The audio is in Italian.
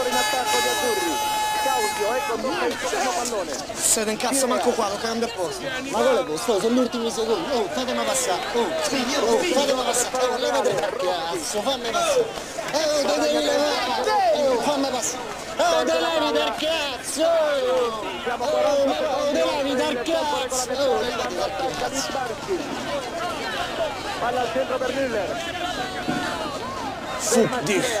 rigore ecco, in attacco di Azzurri. Causio, ecco tocca il secondo pallone. Se ne incazza manco qua, lo cambia apposta. Ma quello è questo, sono gli ultimi secondi. Oh, fatemi passare. Oh, figlio, oh, fatemi passare. Oh, levate il cazzo, fammi passare. Eh, eh. oh, oh, oh, devi levare. Oh, Fammi passare. Oh, Delani del cazzo! Oh, Delani del cazzo! Oh, Delani del cazzo! Palla al centro per Miller. Fuck dich!